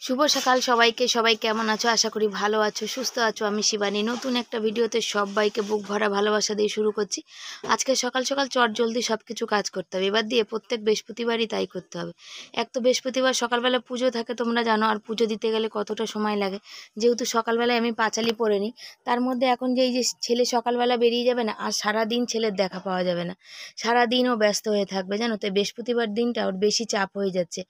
শুভ সকাল সবাইকে। সবাই কেমন আছো? আশা করি ভালো আছো, সুস্থ আছো। আমি শিবানী। নতুন একটা ভিডিওতে সবাইকে বুক ভরা ভালোবাসা দিয়ে শুরু করছি। আজকে সকাল সকাল চট জলদি সব কিছু কাজ করতে হবে। এবার দিয়ে প্রত্যেক বৃহস্পতিবারই তাই করতে হবে। এক তো বৃহস্পতিবার সকালবেলা পুজো থাকে তোমরা জানো, আর পুজো দিতে গেলে কতটা সময় লাগে। যেহেতু সকালবেলায় আমি পাঁচালি পরে নিই, তার মধ্যে এখন যে এই যে ছেলে সকালবেলা বেরিয়ে যাবে না, আর সারাদিন ছেলের দেখা পাওয়া যাবে না। সারাদিনও ব্যস্ত হয়ে থাকবে, জানো? তো বৃহস্পতিবার দিনটা ওর বেশি চাপ হয়ে যাচ্ছে।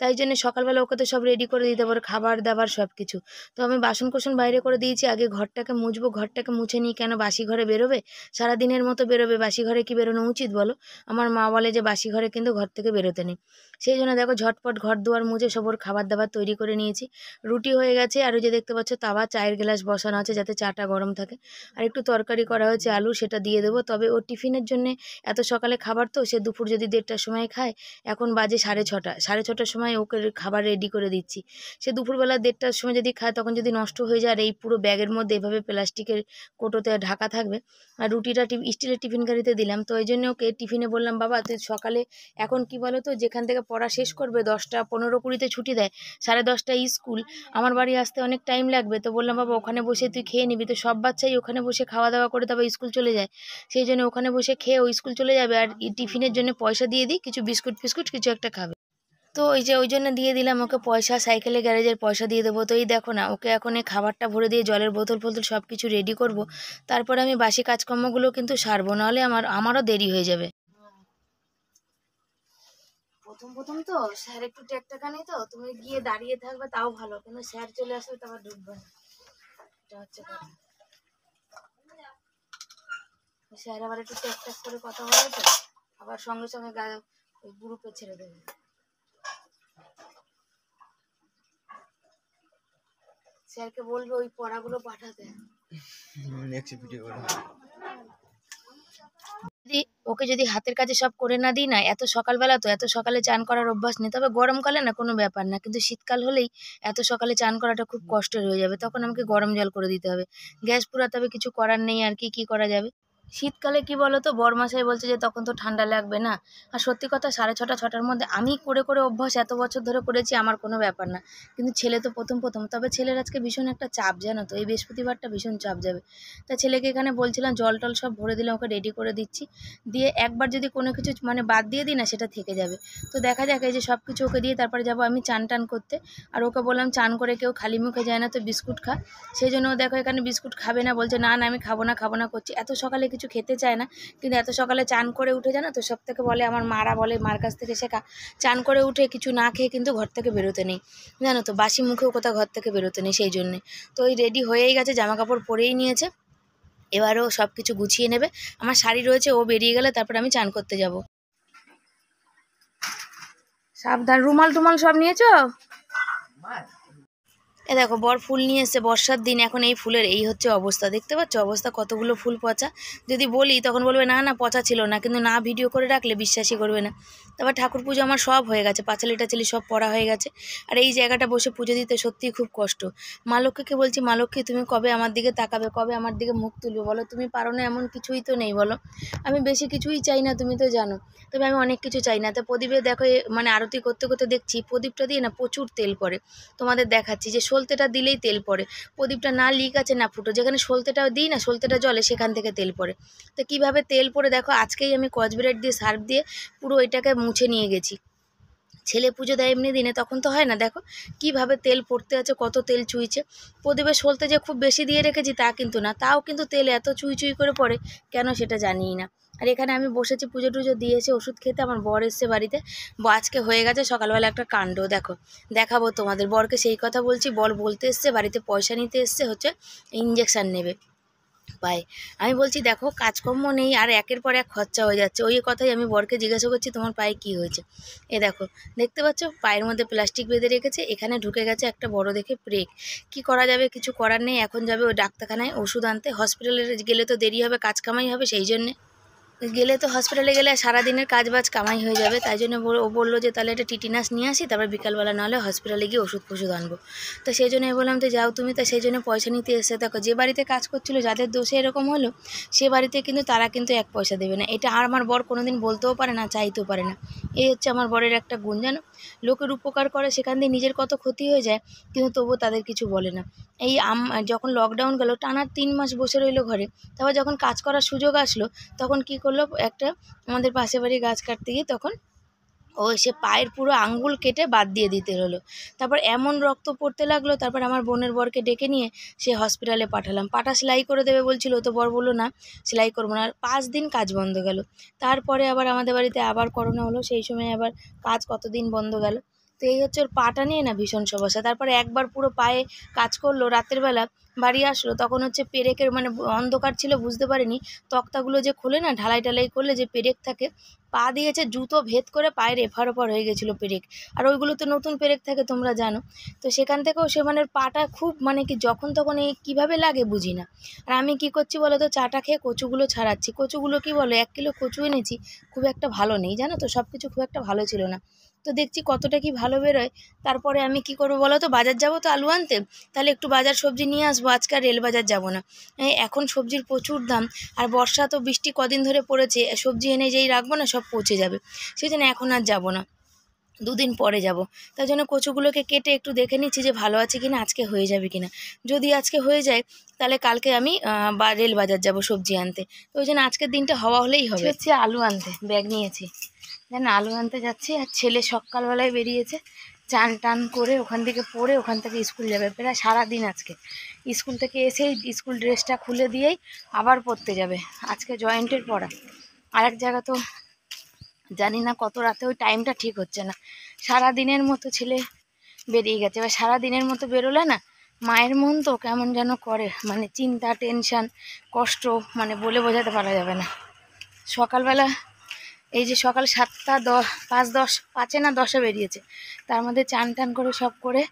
তাই জন্য সকালবেলা ওকে তো সব রেডি করে দিতে পারো খাবার দাবার সব কিছু তো আমি বাসন কোসন বাইরে করে দিয়েছি, আগে ঘরটাকে মুছবো, ঘরটাকে মুছে নিই কেন বাসি ঘরে বেরোবে? সারাদিনের মতো বেরোবে বাসি ঘরে কি বেরোনো উচিত বলো? আমার মা বলে যে বাসি ঘরে কিন্তু ঘর থেকে বেরোতে নেই। সেই জন্য দেখো ঝটপট ঘর দুয়ার মুছে সব ওর খাবার দাবার তৈরি করে নিয়েছি। রুটি হয়ে গেছে আর ওই যে দেখতে পাচ্ছ তাওয়া চায়ের গ্লাস বসানো আছে যাতে চাটা গরম থাকে। আর একটু তরকারি করা হয়েছে আলু সেটা দিয়ে দেবো। তবে ও টিফিনের জন্য এত সকালে খাবার তো সে দুপুর যদি দেড়টার সময় খায়, এখন বাজে সাড়ে ছটা। সাড়ে ছটার সময় ওকে খাবার রেডি করে দিচ্ছি। সে দুপুরবেলা দেড়টার সময় যদি খায় তখন যদি নষ্ট হয়ে যায় আর এই পুরো ব্যাগের মধ্যে এভাবে প্লাস্টিকের কোটোতে ঢাকা থাকবে। আর রুটিটা স্টিলের টিফিন গাড়িতে দিলাম। তো ওই জন্য ওকে টিফিনে বললাম, বাবা, তুই সকালে এখন কি বলো তো যেখান থেকে পড়া শেষ করবে, দশটা পনেরো কুড়িতে ছুটি দেয়, সাড়ে দশটায় স্কুল। আমার বাড়ি আসতে অনেক টাইম লাগবে, তো বললাম, বাবা, ওখানে বসে তুই খেয়ে নিবি। তো সব বাচ্চাই ওখানে বসে খাওয়া দাওয়া করে তারপর স্কুল চলে যায়। সেই জন্য ওখানে বসে খেয়ে ও স্কুল চলে যাবে আর টিফিনের জন্য পয়সা দিয়ে দিই, কিছু বিস্কুট ফিস্কুট, কিছু একটা খাবে। তো ওই যে ওই জন্য দিয়ে দিলাম, ওকে পয়সা, সাইকেলে, গ্যারেজের পয়সা দিয়ে দেবো। তো এই দেখো না, ওকে এখন এই খাবারটা ভরে দিয়ে জলের বোতল ফোতল সব কিছু রেডি করব। তারপরে আমি বাসি কাজকর্মগুলো কিন্তু সারবো, নাহলে আমার, আমারও দেরি হয়ে যাবে। প্রথম প্রথম তো স্যার একটু টেকটাকা নেই তো, তুমি গিয়ে দাঁড়িয়ে থাকবে, তাও ভালো। কিন্তু স্যার চলে আসলে তো আবার ঢুকবে না। এটা হচ্ছে কথা। স্যার আবার একটু টেকটাক করে কথা বলে তো, আবার সঙ্গে সঙ্গে ওই গ্রুপে ছেড়ে দেবে। স্যারকে বলবে ওই পড়াগুলো পাঠাতে। নেক্সট ভিডিও ওকে যদি হাতের কাজে সব করে না দিই না, এত সকালবেলা তো এত সকালে চান করার অভ্যাস নেই। তবে গরমকালে না কোনো ব্যাপার না, কিন্তু শীতকাল হলেই এত সকালে চান করাটা খুব কষ্টের হয়ে যাবে। তখন আমাকে গরম জল করে দিতে হবে। গ্যাস পুরাতে হবে, কিছু করার নেই আর কি কি করা যাবে? শীতকালে কি বলো তো বরমাসাই বলছে যে, তখন তো ঠান্ডা লাগবে না। আর সত্যি কথা, সাড়ে ছটা, ছটার মধ্যে আমি করে করে অভ্যাস এত বছর ধরে করেছি, আমার কোনো ব্যাপার না। কিন্তু ছেলে তো প্রথম প্রথম। তবে ছেলের আজকে ভীষণ একটা চাপ, জানো তো? এই বৃহস্পতিবারটা ভীষণ চাপ যাবে। তা ছেলেকে এখানে বলছিলাম, জল টল সব ভরে দিলাম ওকে রেডি করে দিচ্ছি। দিয়ে একবার যদি কোনো কিছু মানে বাদ দিয়ে দিই না, সেটা থেকে যাবে। তো দেখা যাক, এই যে সব কিছু ওকে দিয়ে তারপরে যাব আমি চান টান করতে। আর ওকে বললাম, চান করে কেউ খালি মুখে যায় না, তো বিস্কুট খা। সেই জন্য দেখো, এখানে বিস্কুট খাবে না, বলছে, না না, আমি খাব না খাব না, করছি। এত সকালে কিছু খেতে চায় না। কিন্তু এত সকালে চান করে উঠে, জানো তো, সব থেকে বলে আমার মারা বলে মার কাছ থেকে শেখা। চান করে উঠে কিছু না খেয়ে কিন্তু ঘর থেকে বেরোতে নেই। জানো তো, বাসি মুখেও কোথাও ঘর থেকে বেরোতে নেই সেই জন্যে। তো ওই রেডি হয়েই গেছে জামা কাপড় পরেই নিয়েছে। এবারও সব কিছু গুছিয়ে নেবে। আমার শাড়ি রয়েছে, ও বেরিয়ে গেলে তারপর আমি চান করতে যাব। সাবধান রুমাল টুমাল সব নিয়েছো? এ দেখো, বর ফুল নিয়ে এসে বর্ষার দিন, এখন এই ফুলের এই হচ্ছে অবস্থা। দেখতে পাচ্ছ অবস্থা? কতগুলো ফুল পচা? যদি বলি, তখন বলবে, না না, পচা ছিল না। কিন্তু না ভিডিও করে রাখলে বিশ্বাসই করবে না। তারপর ঠাকুর পুজো আমার সব হয়ে গেছে, পাঁচালি টাচালি সব পড়া হয়ে গেছে। আর এই জায়গাটা বসে পুজো দিতে সত্যিই খুব কষ্ট। মা লক্ষ্মীকে বলছি, মা লক্ষ্মী, তুমি কবে আমার দিকে তাকাবে? কবে আমার দিকে মুখ তুলবে? বলো, তুমি পারো না এমন কিছুই তো নেই, বলো। আমি বেশি কিছুই চাই না, তুমি তো জানো। তবে আমি অনেক কিছু চাই না। তো প্রদীপে দেখো মানে আরতি করতে করতে দেখছি, প্রদীপটা দিয়ে না প্রচুর তেল পড়ে। তোমাদের দেখাচ্ছি যে সলতেটা দিলেই তেল পড়ে। প্রদীপটা না লিক আছে, না ফুটো। যেখানে সলতেটা দিই না, সলতেটা জলে, সেখান থেকে তেল পড়ে। তো কীভাবে তেল পড়ে? দেখো, আজকেই আমি কচব্রেড দিয়ে সার্ফ দিয়ে পুরো ওইটাকে মুছে নিয়ে গেছি। ছেলে পুজো দেয় এমনি দিনে, তখন তো হয় না। দেখো, কীভাবে তেল পড়তে আছে, কত তেল চুইছে। প্রদীপে সলতে যে খুব বেশি দিয়ে রেখেছি তা কিন্তু না। তাও কিন্তু তেল এত চুই চুই করে পড়ে, কেন সেটা জানিই না। আর এখানে আমি বসেছি পুজো টুজো দিয়েছে ওষুধ খেতে, আমার বর এসছে বাড়িতে। আজকে হয়ে গেছে সকালবেলা একটা কাণ্ড, দেখো। দেখাবো তোমাদের। বরকে সেই কথা বলছি, বর বলতে এসছে, বাড়িতে পয়সা নিতে এসছে, হচ্ছে ইঞ্জেকশান নেবে। পায় আমি বলছি, দেখো, কাজকর্ম নেই, আর একের পর এক খরচা হয়ে যাচ্ছে। ওই কথাই আমি বরকে জিজ্ঞাসা করছি, তোমার পায়ে কি হয়েছে? এ দেখো, দেখতে পাচ্ছ? পায়ের মধ্যে প্লাস্টিক বেঁধে রেখেছে, এখানে ঢুকে গেছে একটা বড় দেখে ব্রেক কি করা যাবে? কিছু করার নেই, এখন যাবে ওই ডাক্তারখানায় ওষুধ আনতে। হসপিটালে গেলে তো দেরি হবে, কাজ কামাই হবে, সেই জন্যে। গেলে তো হসপিটালে গেলে সারাদিনের কাজ বাজ কামাই হয়ে যাবে, তাই জন্য ও বলল যে তাহলে একটা টিটিনাস নিয়ে আসি, তারপর বিকালবেলা নাহলে হসপিটালে গিয়ে ওষুধ ফষুধ আনব। তো সেই জন্য বললাম, তো যাও তুমি। তা সেই জন্য পয়সা নিতে এসে দেখো, যে বাড়িতে কাজ করছিল, যাদের দোষে এরকম হলো, সে বাড়িতে কিন্তু তারা কিন্তু এক পয়সা দেবে না। এটা আর আমার বর কোনোদিন বলতেও পারে না, চাইতেও পারে না। এই হচ্ছে আমার বরের একটা গুণ, জানো? লোকের উপকার করে, সেখান দিয়ে নিজের কত ক্ষতি হয়ে যায়, কিন্তু তবুও তাদের কিছু বলে না। এই আম, যখন লকডাউন গেল, টানা তিন মাস বসে রইল ঘরে, তারপর যখন কাজ করার সুযোগ আসলো, তখন কি করল একটা আমাদের পাশে বাড়ি গাছ কাটতে গিয়ে তখন ও সে পায়ের পুরো আঙ্গুল কেটে বাদ দিয়ে দিতে হলো। তারপর এমন রক্ত পড়তে লাগল, তারপর আমার বোনের বরকে ডেকে নিয়ে সে হসপিটালে পাঠালাম। পাটা সেলাই করে দেবে বলছিল তো বর বলল, না, সেলাই করব না। আর পাঁচ দিন কাজ বন্ধ গেল। তারপরে আবার আমাদের বাড়িতে আবার করোনা হলো, সেই সময় আবার কাজ কতদিন বন্ধ গেল। তো এই হচ্ছে ওর পাটা নিয়ে না ভীষণ সমস্যা। তারপরে একবার পুরো পায়ে কাজ করল, রাতের বেলা বাড়ি আসলো, তখন হচ্ছে পেরেকের মানে অন্ধকার ছিল, বুঝতে পারিনি। তক্তাগুলো যে খোলে না, ঢালাই ঢালাই করলে যে পেরেক থাকে, পা দিয়েছে জুতো ভেদ করে পায়ের এফার ওফার হয়ে গেছিল পেরেক। আর ওইগুলো তো নতুন পেরেক থাকে, তোমরা জানো। তো সেখান থেকেও সে মানে পাটা খুব মানে কি যখন তখন এই কীভাবে লাগে বুঝি না। আর আমি কি করছি বলো তো চাটা খেয়ে কচুগুলো ছাড়াচ্ছি। কচুগুলো কি বলো, এক কিলো কচু এনেছি, খুব একটা ভালো নেই, জানো তো? সব কিছু খুব একটা ভালো ছিল না। তো দেখছি কতটা কি ভালো বেরোয়। তারপরে আমি কি করব বলো তো বাজার যাব তো আলু আনতে? তাহলে একটু বাজার সবজি নিয়ে আসব। আজকে আর রেল বাজার যাব না। এখন সবজির প্রচুর দাম, আর বর্ষা তো বৃষ্টি কদিন ধরে পড়েছে সবজি এনে যেই রাখব না, সব পচে যাবে। সেই জন্য এখন আর যাব না, দুদিন পরে যাব। তার জন্য কচুগুলোকে কেটে একটু দেখে নিচ্ছি যে ভালো আছে কিনা, আজকে হয়ে যাবে কিনা। যদি আজকে হয়ে যায়, তাহলে কালকে আমি বা রেল বাজার যাব সবজি আনতে। তো ওই জন্য আজকের দিনটা হওয়া হলেই হবে। হচ্ছে আলু আনতে, ব্যাগ নিয়েছি। জান, আলু আনতে যাচ্ছি, আর ছেলে সকালবেলায় বেরিয়েছে, চান টান করে ওখান থেকে পড়ে ওখান থেকে স্কুল যাবে। প্রায় সারাদিন আজকে। স্কুল থেকে এসেই স্কুল ড্রেসটা খুলে দিয়েই আবার পড়তে যাবে। আজকে জয়েন্টের পড়া। আর এক জায়গা তো জানি না কত রাতে ওই টাইমটা ঠিক হচ্ছে না। সারা দিনের মতো ছেলে বেরিয়ে গেছে। এবার সারা দিনের মতো বেরোলে না মায়ের মন তো কেমন যেন করে। মানে চিন্তা টেনশান কষ্ট মানে বলে বোঝাতে পারা যাবে না। সকালবেলা এই যে সকাল সাতটা দশ পাঁচ দশ, পাঁচে না দশে বেরিয়েছে। তার মধ্যে চান টান করে সব করে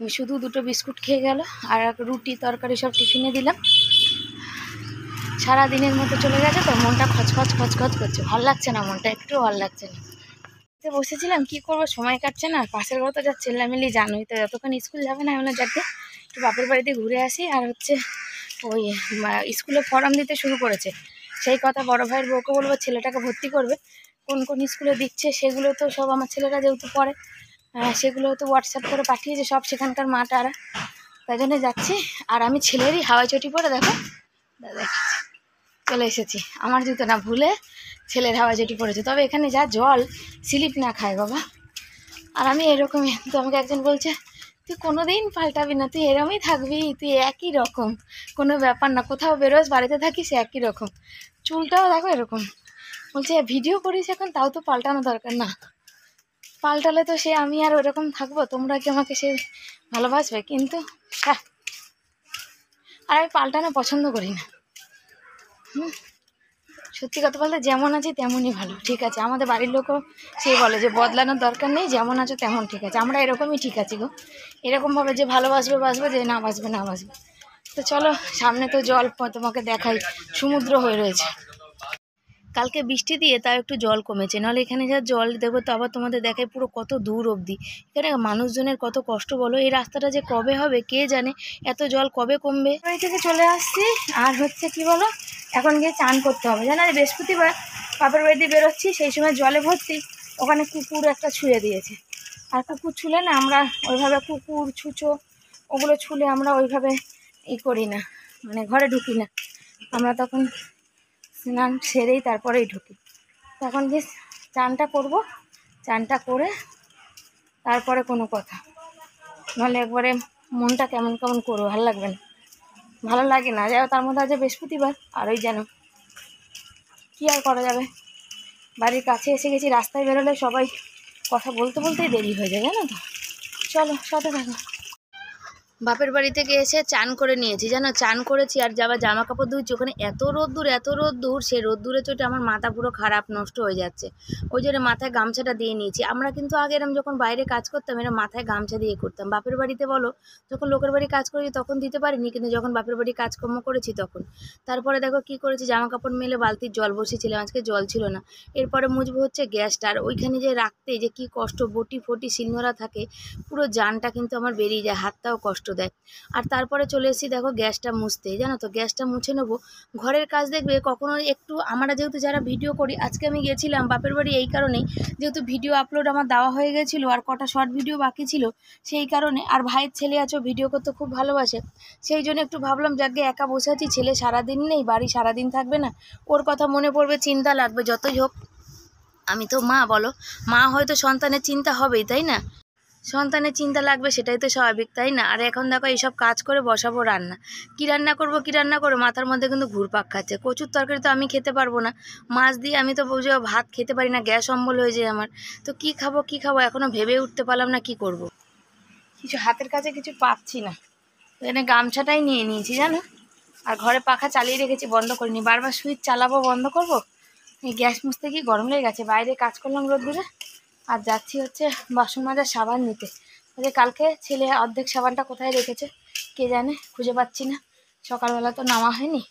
শুধু দুটো বিস্কুট খেয়ে গেল আর রুটি তরকারি সব টিফিনে দিলাম। সারা দিনের মতো চলে গেছে তো মনটা খচখচ খচখচ করছে। ভালো লাগছে না মনটা? একটু ভালো লাগছে না। বসেছিলাম, কি করব? সময় কাটছে না। পাশের ঘর তো যা চেল্লামিলি জানোই তো যতক্ষণ স্কুল যাবে না আমরা যাতে। একটু বাপের বাড়িতে ঘুরে আসি আর হচ্ছে ওই স্কুলে ফর্ম দিতে শুরু করেছে। সেই কথা বড় ভাইয়ের বউকে বলব, ছেলেটাকে ভর্তি করবে। কোন কোন স্কুলে দিচ্ছে সেগুলো তো সব আমার ছেলেরা যেহেতু পড়ে। সেগুলো তো হোয়াটসঅ্যাপ করে পাঠিয়েছে সব সেখানকার মাটারা তাই জন্য যাচ্ছি। আর আমি ছেলেরই হাওয়াই চটি পরে, দেখো। দাদা চলে এসেছি। আমার জুতো না ভুলে ছেলের হাওয়া চটি পড়েছে তবে এখানে যা জল, স্লিপ না খায় বাবা। আর আমি এরকমই, তো আমাকে একজন বলছে, তুই কোনো দিন পাল্টাবি না, তুই এরমই থাকবি, তুই একই রকম। কোনো ব্যাপার না, কোথাও বেরোস, বাড়িতে থাকিস, একই রকম। চুলটাও দেখো এরকম। বলছে, ভিডিও করিস এখন, তাও তো পাল্টানো দরকার না। পাল্টালে তো সে আমি আর ওরকম থাকব, তোমরা কি আমাকে সে ভালোবাসবে? কিন্তু হ্যাঁ। আর আমি পাল্টানো পছন্দ করি না। হুম। সত্যি কথা বলতে যেমন আছি তেমনই ভালো, ঠিক আছে? আমাদের বাড়ির লোকও সে বলে যে, বদলানোর দরকার নেই, যেমন আছো তেমন ঠিক আছে। আমরা এরকমই ঠিক আছি গো। এরকমভাবে যে ভালোবাসবে, বাসবে, যে না বাসবে না বাসবে। তো চলো, সামনে তো জল তোমাকে দেখাই, সমুদ্র হয়ে রয়েছে। কালকে বৃষ্টি দিয়ে তাও একটু জল কমেছে, নাহলে এখানে যা জল দেবো তো আবার তোমাদের দেখায় পুরো কত দূর অবধি। এখানে মানুষজনের কত কষ্ট বলো, এই রাস্তাটা যে কবে হবে কে জানে, এত জল কবে কমবে? বাড়ি থেকে চলে আসছি, আর হচ্ছে কি বলো, এখন গিয়ে চান করতে হবে। জানো বৃহস্পতিবার বাপের বাড়িতে বেরোচ্ছি, সেই সময় জলে ভর্তি, ওখানে কুকুর একটা ছুঁয়ে দিয়েছে। আর কুকুর ছুলে না আমরা ওইভাবে কুকুর, ছুঁচো, ওগুলো ছুলে আমরা ওইভাবে ই করি না মানে ঘরে ঢুকি না। আমরা তখন স্নান সেরেই তারপরেই ঢুকি। তখন গিয়ে চানটা করব, চানটা করে তারপরে কোনো কথা। নাহলে একবারে মনটা কেমন কেমন করব ভালো লাগবে না। ভালো লাগে না, যাই তার মধ্যে আজ বৃহস্পতিবার আর ওই যেন কী আর করা যাবে? বাড়ির কাছে এসে গেছি, রাস্তায় বেরোলে সবাই কথা বলতে বলতেই দেরি হয়ে যায়, জানো তো? চলো, সাথে থাকো। বাপের বাড়ি থেকে এসে চান করে নিয়েছি। জানো, চান করেছি আর যাবার জামা কাপড় ধুয়েছি, ওখানে এত রোদ্দুর এত রোদ্দুর সেই রোদ্দুরে চোটে আমার মাথা পুরো খারাপ, নষ্ট হয়ে যাচ্ছে। ওই জন্য মাথায় গামছাটা দিয়ে নিয়েছি। আমরা কিন্তু আগে এরম যখন বাইরে কাজ করতাম, এরম মাথায় গামছা দিয়ে করতাম। বাপের বাড়িতে বলো, যখন লোকের বাড়ি কাজ করেছি তখন দিতে পারিনি, কিন্তু যখন বাপের বাড়ি কাজকর্ম করেছি তখন। তারপরে দেখো কি করেছি জামা কাপড় মেলে বালতির জল বসেছিলাম আজকে জল ছিল না। এরপরে মুছবো হচ্ছে গ্যাসটা, আর ওইখানে যে রাখতে যে কি কষ্ট, বটি ফটি শিলনোড়া থাকে, পুরো জানটা কিন্তু আমার বেরিয়ে যায়, হাতটাও কষ্ট দেয় আর তারপরে চলে এসেছি, দেখো গ্যাসটা মুছতে। জানো তো, গ্যাসটা মুছে নেব। ঘরের কাজ দেখবে কখনো একটু আমরা যেহেতু যারা ভিডিও করি, আজকে আমি গেছিলাম, বাপের বাড়ি এই কারণেই। যেহেতু ভিডিও আপলোড আমার দেওয়া হয়ে গেছিল আর কটা শর্ট ভিডিও বাকি ছিল, সেই কারণে। আর ভাইয়ের ছেলে আছো ভিডিও করতে খুব ভালোবাসে। সেই জন্য একটু ভাবলাম, যাকে একা বসে আছি, ছেলে সারাদিন নেই, বাড়ি সারাদিন থাকবে না। ওর কথা মনে পড়বে, চিন্তা লাগবে, যতই হোক। আমি তো মা, বলো। মা হয়তো সন্তানের চিন্তা হবেই, তাই না? সন্তানের চিন্তা লাগবে সেটাই তো স্বাভাবিক, তাই না? আর এখন দেখো এইসব কাজ করে বসাবো রান্না। কি রান্না করব, কি রান্না করব? মাথার মধ্যে কিন্তু ঘুরপাক খাচ্ছে। কচুর তরকারি তো আমি খেতে পারব না। মাছ দিয়ে আমি তো বুঝে ভাত খেতে পারি না, গ্যাস অম্বল হয়ে যায় আমার। তো কি খাব কি খাব? এখনও ভেবে উঠতে পারলাম না কি করব। কিছু হাতের কাছে কিছু পাচ্ছি না। এখানে গামছাটাই নিয়ে নিয়েছি, জানো? আর ঘরে পাখা চালিয়ে রেখেছি, বন্ধ করিনি। বারবার সুইচ চালাবো, বন্ধ করব? এই গ্যাস মুছতে কি গরম লেগে গেছে? বাইরে কাজ করলাম রোদ্দুরে। আর যাচ্ছি হচ্ছে বাসন মাজার সাবান নিতে। যে কালকে ছেলে অর্ধেক সাবানটা কোথায় রেখেছে কে জানে, খুঁজে পাচ্ছি না। সকালবেলা তো নামা হয়নি।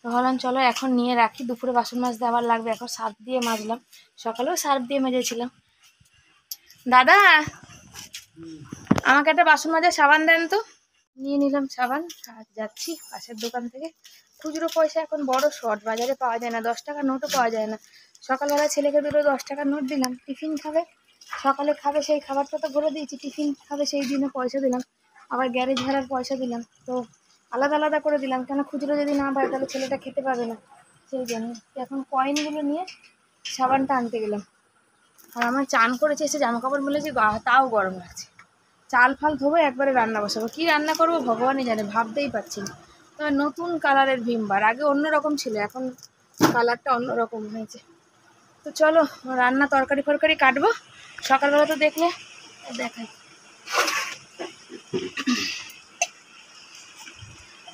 তো ভাবলাম চলো এখন নিয়ে রাখি, দুপুরে বাসন মাজতে আবার লাগবে, এখন সার্ফ দিয়ে মাজলাম। সকালেও সার্ফ দিয়ে মেজেছিলাম। দাদা, আমাকে একটা বাসন মাজার সাবান দেন তো। নিয়ে নিলাম সাবান, আর যাচ্ছি পাশের দোকান থেকে। খুচরো পয়সা এখন বড় শর্ট, বাজারে পাওয়া যায় না, দশ টাকা নোটও পাওয়া যায় না। সকালবেলা ছেলেকে দুটো দশ টাকার নোট দিলাম, টিফিন খাবে, সকালে খাবে সেই খাবারটা তো ভরে দিয়েছি, টিফিন খাবে সেই দিনে পয়সা দিলাম, আবার গ্যারেজ ভাড়ার পয়সা দিলাম, তো আলাদা আলাদা করে দিলাম, কেন খুচরো যদি না পায় তাহলে ছেলেটা খেতে পাবে না। সেই জন্য এখন কয়েনগুলো নিয়ে সাবানটা আনতে গেলাম। আর আমার চান করেছে, এসে জামা কাপড় মেলেছি গা- তাও গরম লাগছে। চাল ফাল ধোবো, একবারে রান্না বসাবো। কী রান্না করব ভগবানই জানে, ভাবতেই পারছি না। তবে নতুন কালারের ভিমবার আগে অন্য রকম ছিল, এখন কালারটা অন্য রকম হয়েছে। তো চলো, রান্না তরকারি ফরকারি কাটবো। সকালবেলা তো দেখলে, দেখাই।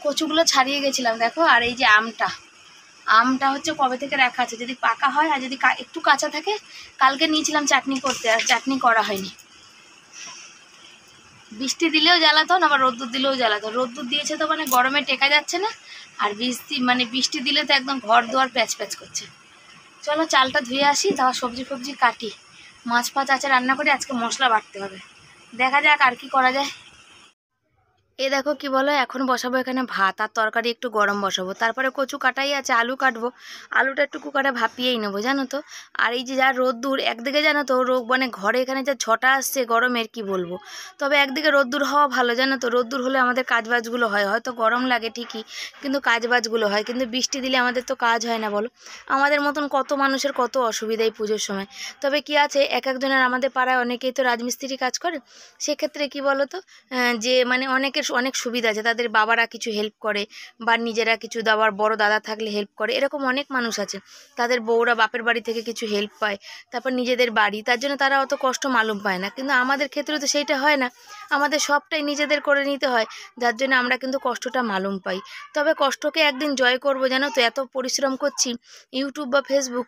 কচুগুলো ছাড়িয়ে গেছিলাম, দেখো, আর এই যে আমটা। আমটা হচ্ছে কবে থেকে রাখা আছে? যদি পাকা হয়, আর যদি একটু কাঁচা থাকে, কালকে নিয়েছিলাম চাটনি করতে, আর চাটনি করা হয়নি। বৃষ্টি দিলেও জ্বালাতন, আবার রোদ্দুর দিলেও জ্বালাতন। রোদ্দুর দিয়েছে তো মানে গরমে টেকা যাচ্ছে না, আর বৃষ্টি মানে বৃষ্টি দিলে তো একদম ঘর দুয়ার প্যাচ প্যাচ করছে। চলো চালটা ধুয়ে আসি, তারপর সবজি ফবজি কাটি। মাছ ফাছ আছে, রান্না করে, আজকে মশলা বাটতে হবে। দেখা যাক আর কি করা যায়। এ দেখো কি বলো, এখন বসাবো এখানে ভাত আর তরকারি একটু গরম বসাবো। তারপরে কচু কাটাই আছে, আলু কাটবো। আলুটা একটু কুকারে ভাপিয়েই নেব, জানো তো? আর এই যে যা রোদ্দুর, একদিকে জানো তো রোগ মানে ঘরে এখানে যা ছটা আসছে গরমের, কি বলব? তবে একদিকে রোদ্দুর হওয়া ভালো, জানো তো? রোদ্দুর হলে আমাদের কাজবাজগুলো হয়, হয়তো গরম লাগে ঠিকই, কিন্তু কাজবাজগুলো হয়, কিন্তু বৃষ্টি দিলে আমাদের তো কাজ হয় না, বলো? আমাদের মতন কত মানুষের কত অসুবিধা এই পুজোর সময়। তবে কি আছে, এক একজনের আমাদের পাড়ায় অনেকেই তো রাজমিস্ত্রি কাজ করে। সেক্ষেত্রে কি বলো তো যে মানে অনেকের অনেক সুবিধা আছে। তাদের বাবারা কিছু হেল্প করে বা নিজেরা কিছু দাবার বড় দাদা থাকলে হেল্প করে, এরকম অনেক মানুষ আছে। তাদের বউরা বাপের বাড়ি থেকে কিছু হেল্প পায়, তারপর নিজেদের বাড়ি, তার জন্য তারা অত কষ্ট মালুম পায় না। কিন্তু আমাদের ক্ষেত্রে তো সেইটা হয় না। আমাদের সবটাই নিজেদের করে নিতে হয়, যার জন্য আমরা কিন্তু কষ্টটা মালুম পাই। তবে কষ্টকে একদিন জয় করব, জানো তো? এত পরিশ্রম করছি ইউটিউব বা ফেসবুক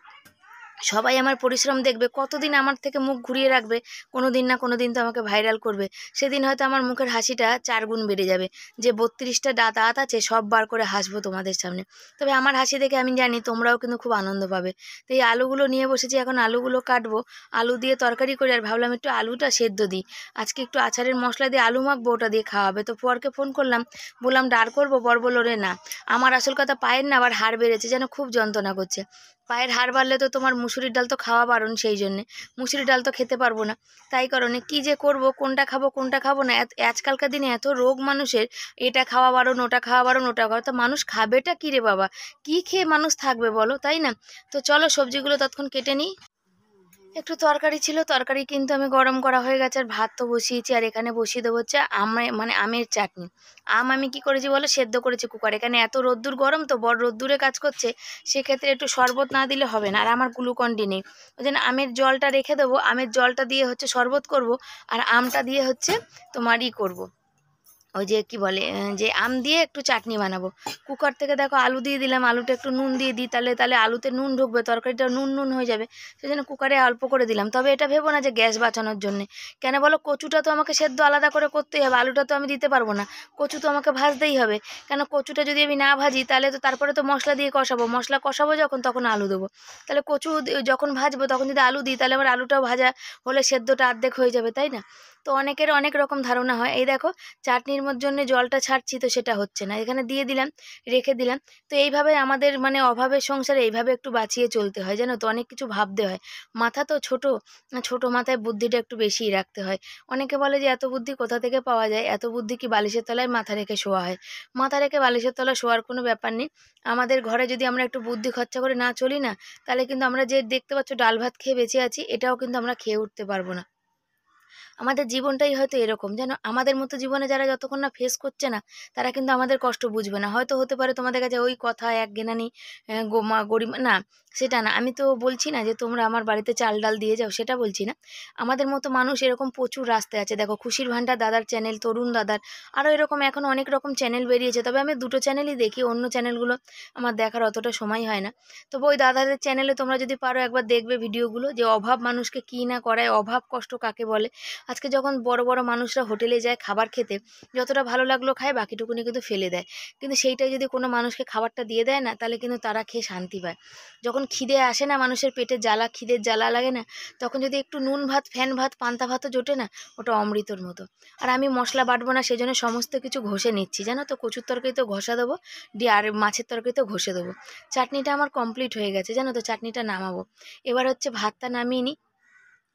সবাই আমার পরিশ্রম দেখবে, কতদিন আমার থেকে মুখ ঘুরিয়ে রাখবে কোনো দিন না কোনো দিন তো আমাকে ভাইরাল করবে। সেদিন হয়তো আমার মুখের হাসিটা চার গুণ বেড়ে যাবে, যে বত্রিশটা দাঁত আত আছে সব বার করে হাসবো তোমাদের সামনে। তবে আমার হাসি দেখে আমি জানি তোমরাও কিন্তু খুব আনন্দ পাবে। তো এই আলুগুলো নিয়ে বসেছি, এখন আলুগুলো কাটবো, আলু দিয়ে তরকারি করি, আর ভাবলাম একটু আলুটা সেদ্ধ দিই। আজকে একটু আচারের মশলা দিয়ে আলু মাখবো, ওটা দিয়ে খাওয়াবে। তো পরকে ফোন করলাম, বললাম ডার করব? বর বলল রে না, আমার আসল কথা পায়ের না, আবার হাড় বেড়েছে, যেন খুব যন্ত্রণা করছে। পায়ের হাড় বাড়লে তো তোমার মুসুরির ডাল তো খাওয়া বারণ সেই জন্যে। মুসুরির ডাল তো খেতে পারব না। তাই কারণে কি যে করব, কোনটা খাব কোনটা খাব না আজকালকার দিনে এত রোগ মানুষের, এটা খাওয়া বারণ, ওটা খাওয়া বারণ, ওটা খাওয়া তো মানুষ খাবেটা কী রে বাবা? কি খেয়ে মানুষ থাকবে বলো, তাই না? তো চলো সবজিগুলো তৎক্ষণ কেটে নিই। একটু তরকারি ছিল, তরকারি কিন্তু আমি গরম করা হয়ে গেছে আর ভাত তো বসিয়েছি আর এখানে বসিয়ে দেবো হচ্ছে আমে মানে আমের চাটনি। আম আমি কি করেছি বলো? সেদ্ধ করেছি কুকার। এখানে এত রোদ্দুর গরম তো, বড় রোদ্দুরে কাজ করছে, সেক্ষেত্রে একটু শরবত না দিলে হবে না। আর আমার গ্লুকন্ডি নেই। ওই জন্য আমের জলটা রেখে দেবো। আমের জলটা দিয়ে হচ্ছে শরবত করব আর আমটা দিয়ে হচ্ছে তোমার ই করব। ওই যে কি বলে যে আম দিয়ে একটু চাটনি বানাবো। কুকার থেকে দেখো আলু দিয়ে দিলাম, আলুটা একটু নুন দিয়ে দিই, তাহলে তাহলে আলুতে নুন ঢুকবে, তরকারিটা নুন নুন হয়ে যাবে। সেই জন্য কুকারে অল্প করে দিলাম। তবে এটা ভেবো না যে গ্যাস বাঁচানোর জন্যে। কেন বলো, কচুটা তো আমাকে সেদ্ধ আলাদা করে করতেই হবে, আলুটা তো আমি দিতে পারব না। কচু তো আমাকে ভাজতেই হবে। কেন কচুটা যদি আমি না ভাজি, তাহলে তো তারপরে তো মশলা দিয়ে কষাবো। মশলা কষাবো যখন, তখন আলু দেবো। তাহলে কচু যখন ভাজবো, তখন যদি আলু দিই, তাহলে আমার আলুটাও ভাজা হলে সেদ্ধটা অর্ধেক হয়ে যাবে, তাই না? তো অনেকের অনেক রকম ধারণা হয়। এই দেখো, চাটনির জন্য জলটা ছাড়ছি তো সেটা হচ্ছে না। এখানে দিয়ে দিলাম, রেখে দিলাম। তো এইভাবে আমাদের মানে অভাবের সংসারে এইভাবে একটু বাঁচিয়ে চলতে হয়, জানো তো? অনেক কিছু ভাবতে হয়। মাথা তো ছোট ছোট মাথায় বুদ্ধিটা একটু বেশিই রাখতে হয়। অনেকে বলে যে, এত বুদ্ধি কোথা থেকে পাওয়া যায়? এত বুদ্ধি কি বালিশের তলায় মাথা রেখে শোয়া হয়? মাথা রেখে বালিশের তলায় শোয়ার কোনো ব্যাপার নেই। আমাদের ঘরে যদি আমরা একটু বুদ্ধি খরচা করে না চলি না, তাহলে কিন্তু আমরা যে দেখতে পাচ্ছ, ডাল ভাত খেয়ে বেঁচে আছি, এটাও কিন্তু আমরা খেয়ে উঠতে পারব না। আমাদের জীবনটাই হয়তো এরকম। যেন আমাদের মতো জীবনে যারা যতক্ষণ না ফেস করছে না, তারা কিন্তু আমাদের কষ্ট বুঝবে না। হয়তো হতে পারে তোমাদের কাছে ওই কথা, এক গেনানি গোমা গরিব না, সেটা না। আমি তো বলছি না যে তোমরা আমার বাড়িতে চাল ডাল দিয়ে যাও, সেটা বলছি না। আমাদের মতো মানুষ এরকম প্রচুর রাস্তায় আছে। দেখো, খুশির ভান্ডার দাদার চ্যানেল তরুণ দাদার আরও এরকম এখন অনেক রকম চ্যানেল বেরিয়েছে। তবে আমি দুটো চ্যানেলই দেখি, অন্য চ্যানেলগুলো আমার দেখার অতটা সময় হয় না। তবে ওই দাদাদের চ্যানেলে তোমরা যদি পারো একবার দেখবে ভিডিওগুলো যে অভাব মানুষকে কী না করায়, অভাব কষ্ট কাকে বলে। আজকে যখন বড় বড় মানুষরা হোটেলে যায় খাবার খেতে, যতটা ভালো লাগল খায়, বাকিটুকুনি কিন্তু ফেলে দেয়। কিন্তু সেইটাই যদি কোনো মানুষকে খাবারটা দিয়ে দেয় না, তাহলে কিন্তু তারা খেয়ে শান্তি পায়। যখন খিদে আসে না মানুষের পেটে জ্বালা, খিদের জ্বালা লাগে না, তখন যদি একটু নুন ভাত, ফ্যান ভাত, পান্তা ভাতও জোটে না, ওটা অমৃতর মতো। আর আমি মশলা বাটবো না, সেজন্য সমস্ত কিছু ঘষে নিচ্ছি। জানো তো, কচুর তরকারি তো ঘষা দেবো, দিয়ে আর মাছের তরকারি তো ঘষে দেবো। চাটনিটা আমার কমপ্লিট হয়ে গেছে, জানো তো, চাটনিটা নামাবো। এবার হচ্ছে ভাতটা নামিয়ে নিই।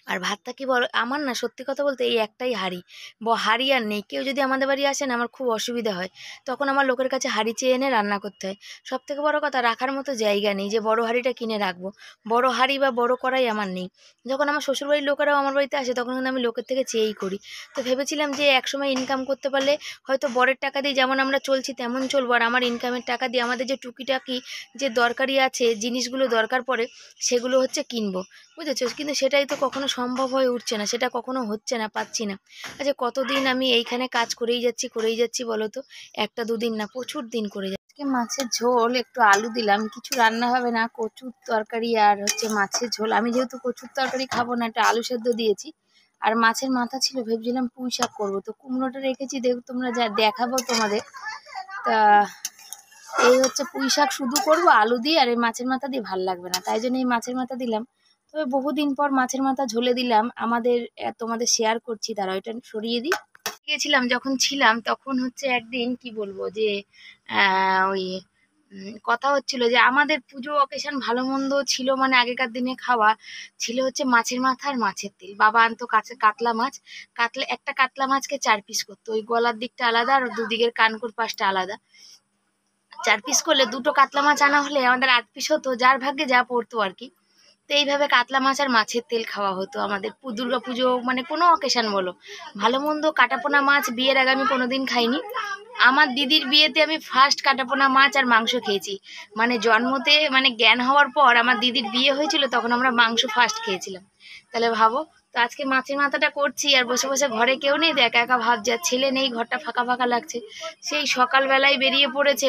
আর ভাতটা কি বল? আমার না সত্যি কথা বলতে এই একটাই হাঁড়ি। ব, হাঁড়ি আর নেই। কেউ যদি আমাদের বাড়ি আসে না, আমার খুব অসুবিধা হয়। তখন আমার লোকের কাছে হাঁড়ি চেয়ে এনে রান্না করতে হয়। সব থেকে বড় কথা, রাখার মতো জায়গা নেই যে বড় হাঁড়িটা কিনে রাখব। বড় হাঁড়ি বা বড় কড়াই আমার নেই। যখন আমার শ্বশুরবাড়ির লোকেরাও আমার বাড়িতে আসে, তখন কিন্তু আমি লোকের থেকে চেয়েই করি। তো ভেবেছিলাম যে একসময় ইনকাম করতে পারলে হয়তো বরের টাকা দিয়ে যেমন আমরা চলছি, তেমন চলবো। আর আমার ইনকামের টাকা দিয়ে আমাদের যে টুকিটাকি যে দরকারি আছে, জিনিসগুলো দরকার পড়ে, সেগুলো হচ্ছে কিনবো। বুঝেছ কিন্তু সেটাই তো কখনো সম্ভব হয়ে উঠছে না, সেটা কখনো হচ্ছে না, পাচ্ছি না। আচ্ছা কতদিন আমি এইখানে কাজ করেই যাচ্ছি করেই যাচ্ছি বলো তো? একটা দুদিন না, প্রচুর দিন করে যাচ্ছি। মাছের ঝোল, একটু আলু দিলাম, কিছু রান্না হবে না, কচুর তরকারি আর হচ্ছে মাছের ঝোল। আমি যেহেতু কচুর তরকারি খাব না, একটা আলু সেদ্ধ দিয়েছি। আর মাছের মাথা ছিল, ভেবেছিলাম পুঁই শাক করব। তো কুমড়োটা রেখেছি, দেখ তোমরা যা দেখাবো তোমাদের। তা এই হচ্ছে পুঁই শাক শুধু করব, আলু দিয়ে আর এই মাছের মাথা দিয়ে ভালো লাগবে না। তাই জন্য এই মাছের মাথা দিলাম। তবে বহুদিন পর মাছের মাথা ঝোলে দিলাম। আমাদের তোমাদের শেয়ার করছি তারা ওইটা সরিয়ে দিই। গিয়েছিলাম যখন ছিলাম, তখন হচ্ছে একদিন কি বলব যে ওই কথা হচ্ছিল যে, আমাদের পুজো অকেশন ভালো মন্দ ছিল মানে আগেকার দিনে খাওয়া, ছিল হচ্ছে মাছের মাথা আর মাছের তেল। বাবা আনতো কাছে কাতলা মাছ, কাতলা, একটা কাতলা মাছকে চার পিস করতো। ওই গলার দিকটা আলাদা আর দুদিকের কানকুর পাশটা আলাদা। চার পিস করলে দুটো কাতলা মাছ আনা হলে আমাদের আট পিস হতো, যার ভাগ্যে যা পড়তো আর কি। তো এইভাবে কাতলা মাছ আর মাছের তেল খাওয়া হতো। আমাদের দুর্গা পুজো মানে কোনো অকেশন বলো। ভালো মন্দ কাটাপোনা মাছ বিয়ের আগে আমি কোনোদিন খাইনি। আমার দিদির বিয়েতে আমি ফার্স্ট কাটাপোনা মাছ আর মাংস খেয়েছি। মানে জন্মতে মানে জ্ঞান হওয়ার পর আমার দিদির বিয়ে হয়েছিল তখন আমরা মাংস ফার্স্ট খেয়েছিলাম। তাহলে ভাবো, তো আজকে মাছের মাথাটা করছি আর বসে বসে ঘরে কেউ নেই, তো একা একা ভাবছি আর ছেলে নেই, ঘরটা ফাঁকা ফাঁকা লাগছে। সেই সকালবেলায় বেরিয়ে পড়েছে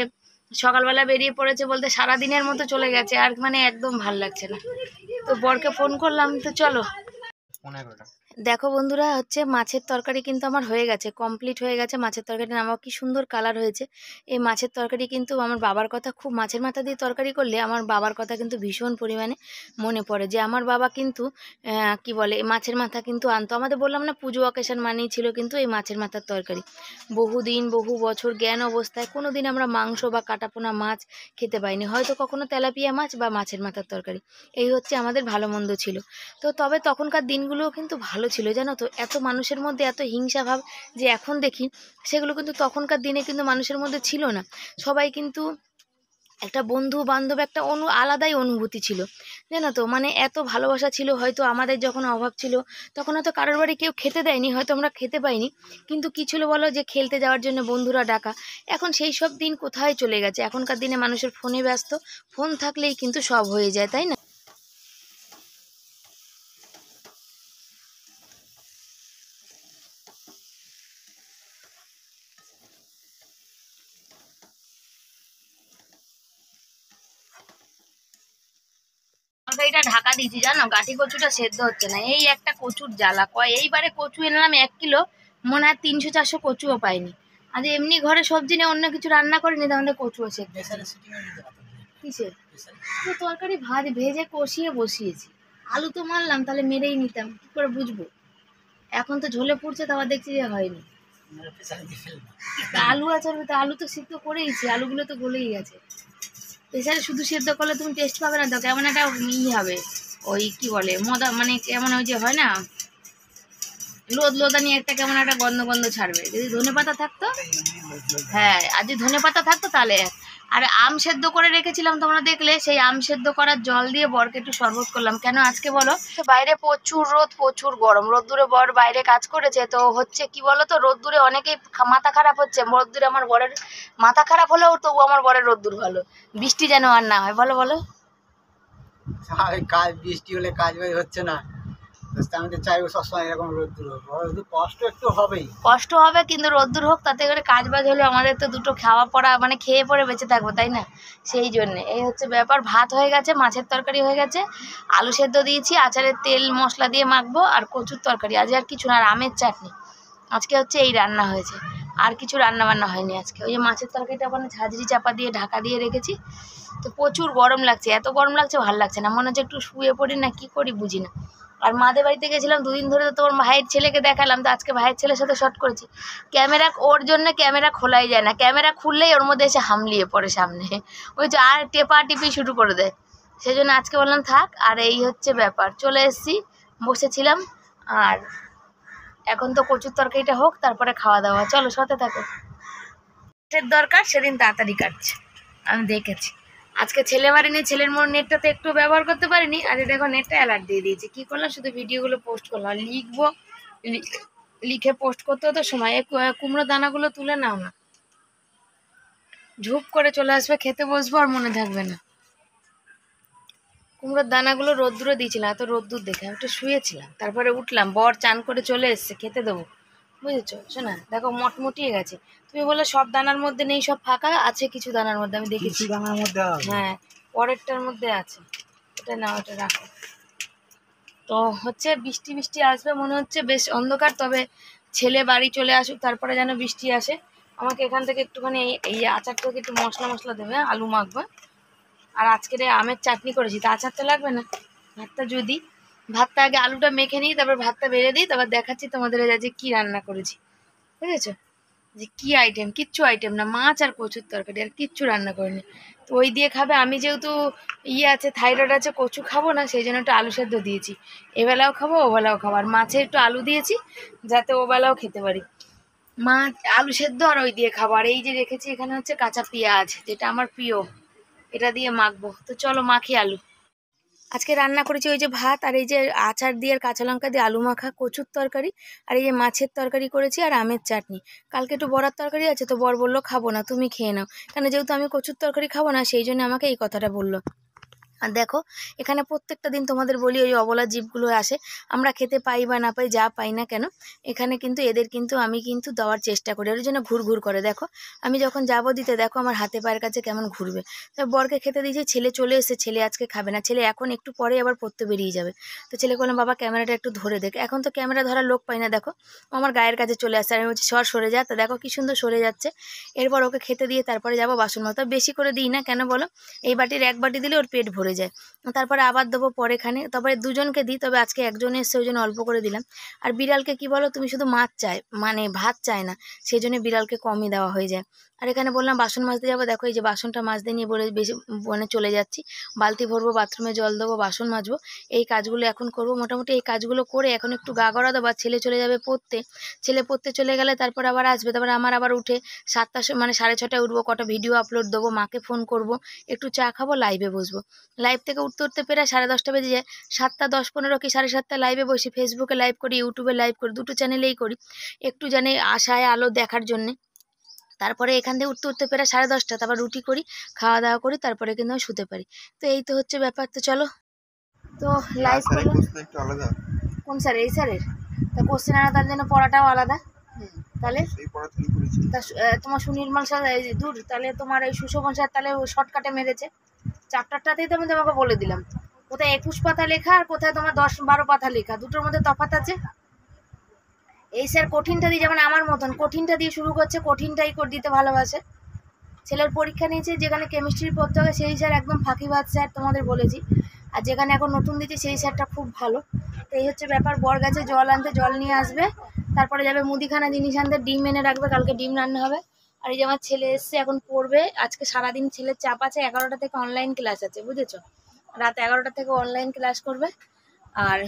সকালবেলা বেরিয়ে পড়েছে বলতে সারা দিনের মতো চলে গেছে, আর মানে একদম ভালো লাগছে না। তো বরকে ফোন করলাম, তো চলো। দেখো বন্ধুরা, হচ্ছে মাছের তরকারি কিন্তু আমার হয়ে গেছে কমপ্লিট হয়ে গেছে মাছের তরকারি। আমার কি সুন্দর কালার হয়েছে। এই মাছের তরকারি কিন্তু আমার বাবার কথা, খুব মাছের মাথা দিয়ে তরকারি করলে আমার বাবার কথা কিন্তু ভীষণ পরিমাণে মনে পড়ে। যে আমার বাবা কিন্তু কি বলে, এই মাছের মাথা কিন্তু আনতো। আমাদের বললাম না, পুজো অকেশন মানেই ছিল কিন্তু এই মাছের মাথার তরকারি। বহুদিন, বহু বছর জ্ঞান অবস্থায় কোনো দিন আমরা মাংস বা কাটাপোনা মাছ খেতে পাইনি। হয়তো কখনো তেলাপিয়া মাছ বা মাছের মাথার তরকারি। এই হচ্ছে আমাদের ভালো মন্দ ছিল। তো তবে তখনকার দিনগুলোও কিন্তু ভালো ছিল জানো তো? এত মানুষের মধ্যে এত হিংসা ভাব যে এখন দেখি, সেগুলো কিন্তু তখনকার দিনে কিন্তু মানুষের মধ্যে ছিল না। সবাই কিন্তু একটা বন্ধু বান্ধব একটা অনু, আলাদাই অনুভূতি ছিল। জানো তো? মানে এত ভালোবাসা ছিল, হয়তো আমাদের যখন অভাব ছিল, তখন হয়তো কারোর বাড়ি কেউ খেতে দেয়নি, হয়তো আমরা খেতে পাইনি। কিন্তু কী ছিল বলো যে, খেলতে যাওয়ার জন্য বন্ধুরা ডাকা। এখন সেই সব দিন কোথায় চলে গেছে? এখনকার দিনে মানুষের ফোনে ব্যস্ত, ফোন থাকলেই কিন্তু সব হয়ে যায়, তাই না তরকারিটা ঢাকা দিয়েছি জানো? গাঠি কচুটা সেদ্ধ হচ্ছে না। এই একটা কচুর জ্বালা। কয় এইবারে কচু এনেলাম এক কিলো মনে হয় তিনশো চারশো কচুও পাইনি। আজ এমনি ঘরে সবজি নিয়ে অন্য কিছু রান্না করিনি তাহলে কচুও সেদ্ধ কিসে তো তরকারি ভাত ভেজে কষিয়ে বসিয়েছি। আলু তো মারলাম তাহলে মেরেই নিতাম কি করে বুঝব? এখন তো ঝোলে পড়ছে তো আবার দেখছি যে হয়নি। আলু আছে তো আলু তো সিদ্ধ করেইছি আলুগুলো তো গলেই গেছে। প্রেসারে শুধু সেদ্ধ করলে তুমি টেস্ট পাবে না তো কেমন একটা ই হবে। ওই কি বলে, মদা মানে কেমন ওই যে হয় না? লোদ লোদানি একটা কেমন একটা গন্ধ গন্ধ ছাড়বে। যদি ধনে পাতা থাকতো? হ্যাঁ আর যদি ধনে পাতা থাকতো তাহলে। আর আম সেদ্ধ করে রেখেছিলাম তোমরা দেখলে, সেই আম সেদ্ধ করার জল দিয়ে বরকে একটু শরবত করলাম। কেন আজকে বলো? বাইরে প্রচুর রোদ, প্রচুর গরম। রোদ্দুরে বর বাইরে কাজ করেছে, তো হচ্ছে কি বলো তো, রোদ্দুরে অনেকেই মাথা খারাপ হচ্ছে। রোদ্দুরে আমার বরের মাথা খারাপ হলেও তবু আমার বরের রোদ্দুর ভালো। বৃষ্টি যেন আর না হয়, বলো বলো। কাজ, বৃষ্টি হলে কাজ বাজ হচ্ছে না। আমি চাইব সবসময় এরকম রোদ্দুর হোক। রোদ্দুর, কষ্ট একটু হবেই। কষ্ট হবে, কিন্তু রোদ্দুর হোক, তাতে করে কাজ বাজ হলে আমাদের তো দুটো খাওয়া পড়া মানে খেয়ে পরে বেঁচে থাকব, তাই না? সেই জন্যে। এই হচ্ছে ব্যাপার। ভাত হয়ে গেছে, মাছের তরকারি হয়ে গেছে। আলু সেদ্ধ দিয়েছি, আচারের তেল, মশলা দিয়ে মাখবো, আর কচুর তরকারি। আজ আর কিছু না, আর আমের চাটনি। আজকে হচ্ছে এই রান্না হয়েছে। আর কিছু রান্না বান্না হয়নি আজকে। ওই যে মাছের তরকারিটা ওখানে ঝাঁঝরি চাপা দিয়ে ঢাকা দিয়ে রেখেছি। তো প্রচুর গরম লাগছে, এত গরম লাগছে ভালো লাগছে না। মনে হচ্ছে একটু শুয়ে পড়ি না, কি করি বুঝি না। আর মাদের বাড়িতে গেছিলাম দুদিন ধরে তো তোমার ভাইয়ের ছেলেকে দেখালাম, তো আজকে ভাইয়ের ছেলের সাথে শট করেছি। ক্যামেরা, ওর জন্য ক্যামেরা খোলাই যায় না। ক্যামেরা খুললেই ওর মধ্যে এসে হামলিয়ে পড়ে সামনে। ওই যে আর টেপা টিপি শুরু করে দেয়। সেই জন্য আজকে বললাম থাক, আর এই হচ্ছে ব্যাপার। চলে এসেছি, বসেছিলাম, আর এখন তো কচুর তরকারিটা হোক, তারপরে খাওয়া দাওয়া। চলো, সাথে থাকো। দরকার, সেদিন তাড়াতাড়ি কাটছে। আমি দেখেছি। আজকে ছেলে নেই, ছেলের মোড় নেটটা তো একটু ব্যবহার করতে পারিনি। আজ দেখো, নেটটা অ্যালার্ট দিয়ে দিয়েছি। কী করলাম? শুধু ভিডিওগুলো পোস্ট করলাম। লিখব লিখে পোস্ট করতে হতো সময়। কুমড়ো দানাগুলো তুলে নাও না। ঝুপ করে চলে আসবে, খেতে বসবো আর মনে থাকবে না। কুমড়োর দানাগুলো রোদ্দুরে দিয়েছিলাম এত রোদ্দুর দেখে। আমি একটু শুয়েছিলাম তারপরে উঠলাম বর চান করে চলে এসছে খেতে দেবো। বুঝেছ? শোনা দেখো মটমটিয়ে গেছে। তুমি বলে সব দানার মধ্যে নেই সব ফাঁকা? আছে কিছু দানার মধ্যে আমি দেখেছি। দানার মধ্যে হ্যাঁ পরেরটার মধ্যে আছে। এটা না ওটা রাখো। তো হচ্ছে বৃষ্টি বৃষ্টি আসবে মনে হচ্ছে বেশ অন্ধকার তবে ছেলে বাড়ি চলে আসুক তারপরে যেন বৃষ্টি আসে। আমাকে এখান থেকে একটুখানি এই এই আচারটাকে একটু মশলা মশলা দেবে হ্যাঁ? আলু মাখবে। আর আজকের আমের চাটনি করেছি তা আচার তো লাগবে না? ভাতটা যদি, ভাতটা আগে আলুটা মেখে নিই, তারপর ভাতটা বেড়ে দিই, তারপর দেখাচ্ছি তোমাদের যে কী রান্না করেছি। বুঝেছ? যে কী আইটেম কিচ্ছু আইটেম না, মাছ আর কচুর তরকারি, আর কিচ্ছু রান্না করিনি। তো ওই দিয়ে খাবে, আমি যেহেতু ইয়ে আছে থাইরয়েড আছে, কচু খাব না, সেই জন্য একটু আলু সেদ্ধ দিয়েছি। এবেলাও খাব, ওবেলাও খাব। আর মাছে একটু আলু দিয়েছি, যাতে ওবেলাও খেতে পারি। মাছ, আলু সেদ্ধ আর ওই দিয়ে খাব। আর এই যে রেখেছি, এখানে হচ্ছে কাঁচা পেঁয়াজ, যেটা আমার প্রিয়। এটা দিয়ে মাখবো। তো চলো মাখি আলু। আজকে রান্না করেছি ওই যে ভাত আর এই যে আচার দিয়ে আর কাঁচা লঙ্কা দিয়ে আলু মাখা, কচুর তরকারি আর এই যে মাছের তরকারি করেছি আর আমের চাটনি। কালকে একটু বড়ার তরকারি আছে তো বর বলল, খাব না, তুমি খেয়ে নাও। কেন যেহেতু আমি কচুর তরকারি খাব না, সেই জন্য আমাকে এই কথাটা বলল। আর দেখো, এখানে প্রত্যেকটা দিন তোমাদের বলি, ওই অবলা জীবগুলো আসে। আমরা খেতে পাই বা না পাই, যা পাই না কেন, এখানে কিন্তু এদের কিন্তু আমি কিন্তু দেওয়ার চেষ্টা করি। ওর জন্য ঘুর ঘুর করে। দেখো, আমি যখন যাব দিতে, দেখো আমার হাতে পায়ের কাছে কেমন ঘুরবে। বরকে খেতে দিয়েছি, ছেলে চলে এসে ছেলে আজকে খাবে না। ছেলে এখন একটু পরে আবার পড়তে বেরিয়ে যাবে। তো ছেলে বললাম, বাবা, ক্যামেরাটা একটু ধরে দেখ। এখন তো ক্যামেরা ধরার লোক পাই না, দেখো। আমার গায়ের কাছে চলে আসছে আর আমি বলছি, সর, সরে যা। তো দেখো কি সুন্দর সরে যাচ্ছে। এরপর ওকে খেতে দিয়ে তারপরে যাব বাসন মতো বেশি করে দিই না, কেন বলো? এই বাটির এক বাটি দিলে ওর পেট ভরে যায়। তারপরে আবার দেবো পরেখানে তারপরে দুজনকে দিই, তবে আজকে একজন এসছে ওই জন্য অল্প করে দিলাম। আর বিড়ালকে কি বলো? তুমি শুধু মাছ চায় মানে ভাত চায় না। সেই জন্য বিড়ালকে কমই দেওয়া হয়ে যায়। আর এখানে বললাম বাসন মাজতে যাব। দেখো এই যে বাসনটা মাজতে নিয়ে বলে বেশি মানে চলে যাচ্ছি। বালতি ভরবো, বাথরুমে জল দেবো, বাসন মাজবো। এই কাজগুলো এখন করব। মোটামুটি এই কাজগুলো করে এখন একটু গা গড়া দেবো ছেলে চলে যাবে পড়তে। ছেলে পড়তে চলে গেলে তারপর আবার আসবে। তারপর আমার আবার উঠে সাতটা মানে সাড়ে ছটায় উঠবো, কটা ভিডিও আপলোড দেবো, মাকে ফোন করব, একটু চা খাব লাইভে বসবো। লাইভ থেকে উঠতে উঠতে প্রায় সাড়ে দশটা বেজে যায়। সাতটা, দশ, পনেরো কি সাড়ে সাতটা লাইভে বসি ফেসবুকে লাইভ করি ইউটিউবে লাইভ করি, দুটো চ্যানেলেই করি। একটু জানি আশায় আলো দেখার জন্যে। তারপরে এখান থেকে উঠতে উঠতে পেরে সাড়ে দশটা তারপর রুটি করি খাওয়া দাওয়া করি তারপরে কিন্তু আমি শুতে পারি। তো এই তো হচ্ছে ব্যাপার তো চলো। তো একটু আলাদা। কোন স্যার এই স্যারের? তা কোশ্চেন আনা তার জন্য পড়াটাও আলাদা। তাহলে? তোমার সুনির্মল স্যার দূর তাহলে তোমার এই সুশোভন স্যার তাহলে শর্টকাটে মেরেছে। চ্যাপ্টারটাতেই তো আমি তোমাকে বলে দিলাম। কোথায় একুশ পাতা লেখা আর কোথায় তোমার দশ বারো পাতা লেখা? দুটোর মধ্যে তফাৎ আছে? এই স্যার কঠিনটা দিয়ে যেমন আমার মতন, কঠিনটা দিয়ে শুরু করছে, কঠিনটাই করে দিতে ভালোবাসে। ছেলের পরীক্ষা নিয়েছে, যেখানে কেমিস্ট্রি পড়তে হবে, সেই স্যার একদম ফাঁকিবাজ স্যার তোমাদের বলেছি। আর যেখানে এখন নতুন দিচ্ছি সেই স্যারটা খুব ভালো। তো এই হচ্ছে ব্যাপার, বর গাছে, জল আনতে, জল নিয়ে আসবে। তারপরে যাবে মুদিখানা জিনিস আনতে, ডিম এনে রাখবে, কালকে ডিম রান্না হবে। আর এই যে আমার ছেলে এসছে, এখন পড়বে, আজকে সারাদিন ছেলের চাপ আছে, এগারোটা থেকে অনলাইন ক্লাস আছে, বুঝেছ? রাত এগারোটা থেকে অনলাইন ক্লাস করবে। আর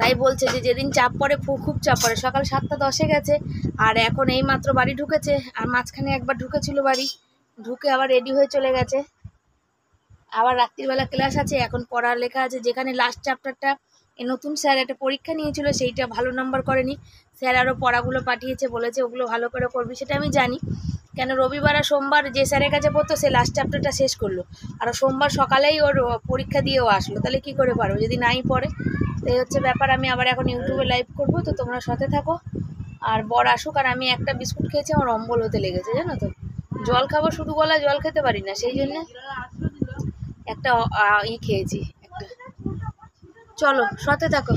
তাই বলছে যে যেদিন চাপ পড়ে খুব চাপ পড়ে। সকাল সাতটা দশে গেছে, আর এখন এই মাত্র বাড়ি ঢুকেছে, আর মাঝখানে একবার ঢুকেছিল বাড়ি। ঢুকে আবার রেডি হয়ে চলে গেছে। আবার রাত্রিবেলা ক্লাস আছে, এখন পড়ার লেখা আছে। যেখানে লাস্ট চ্যাপ্টারটা নতুন স্যার একটা পরীক্ষা নিয়েছিল, সেইটা ভালো নম্বর করেনি। স্যার আরও পড়াগুলো পাঠিয়েছে, বলেছে ওগুলো ভালো করে করবি, সেটা আমি জানি। কেন রবিবার আর সোমবার যে স্যারের কাছে পড়তো, সে লাস্ট চ্যাপ্টারটা শেষ করল। আর সোমবার সকালেই ওর পরীক্ষা দিয়েও আসলো। তাহলে কি করে পারো? যদি নাই পড়ে, তো এই হচ্ছে ব্যাপার। আমি আবার এখন ইউটিউবে লাইভ করব, তো তোমরা সাথে থাকো। আর বর আসুক, আর আমি একটা বিস্কুট খেয়েছি, আমার অম্বল হতে লেগেছে, জানো তো? জল খাব, শুধু গলা জল খেতে পারি না, সেই জন্যে একটা ই খেয়েছি একটা। চলো, সাথে থাকো।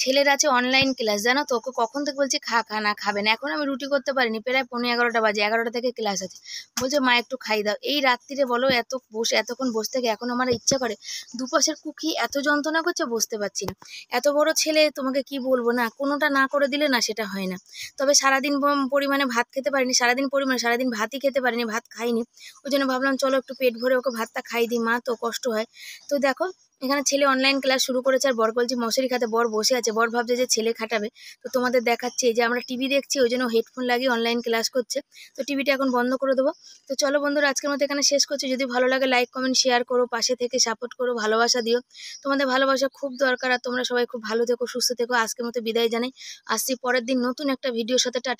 ছেলের আছে অনলাইন ক্লাস জানো তো? ওকে কখন থেকে বলছি, খা খা, না, খাবে না। এখন আমি রুটি করতে পারিনি, প্রায় পনেরো এগারোটা বাজে, এগারোটা থেকে ক্লাস আছে। বলছে, মা, একটু খাই দাও। এই রাত্রিরে বলো, এত বসে, এতক্ষণ বসে থেকে এখন আমার ইচ্ছা করে, দুপাশের কুকি এত যন্ত্রণা করছে, বসতে পারছি না। এত বড় ছেলে, তোমাকে কি বলব? না, কোনোটা না করে দিলে না, সেটা হয় না। তবে সারাদিন পরিমাণে ভাত খেতে পারিনি, সারাদিন পরিমাণে, সারাদিন ভাতই খেতে পারিনি, ভাত খাইনি। ওই জন্য ভাবলাম, চলো একটু পেট ভরে ওকে ভাতটা খাই দিই। মা, তো কষ্ট হয়। তো দেখো এখানে ছেলে অনলাইন ক্লাস শুরু করেছে আর বর বলছি, মশারি খাতে বর বসে আছে, বর ভাবছে যে ছেলে খাটাবে। তো তোমাদের দেখাচ্ছে যে আমরা টিভি দেখছি, ওই জন্য হেডফোন লাগিয়ে অনলাইন ক্লাস করছে। তো টিভিটা এখন বন্ধ করে দেবো। তো চলো বন্ধুরা, আজকের মতো এখানে শেষ করছি। যদি ভালো লাগে লাইক কমেন্ট শেয়ার করো, পাশে থেকে সাপোর্ট করো, ভালোবাসা দিও। তোমাদের ভালোবাসা খুব দরকার আর তোমরা সবাই খুব ভালো থেকো, সুস্থ থেকো। আজকের মতো বিদায় জানাই। আসছি পরের দিন নতুন একটা ভিডিওর সাথে, টাটা।